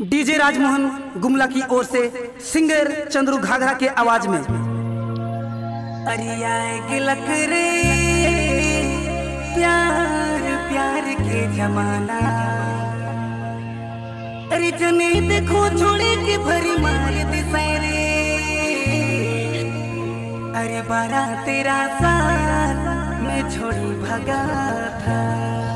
DJ Rajmohan Gumla की ओर से singer Chandru Ghaghara के आवाज़ में। अरे प्यार प्यार के जमाना। अरे जने देखो छोड़े के भरी मार अरे बारा तेरा साथ मैं छोड़ी भगा था।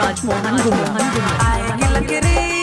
राजमोहन गुमोहन आएगी लग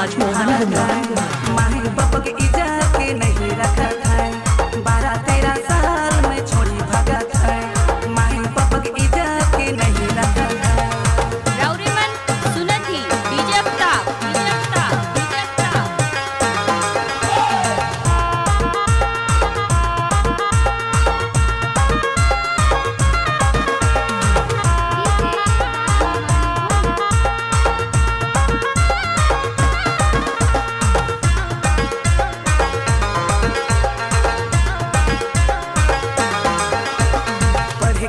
राजमोहन कुमार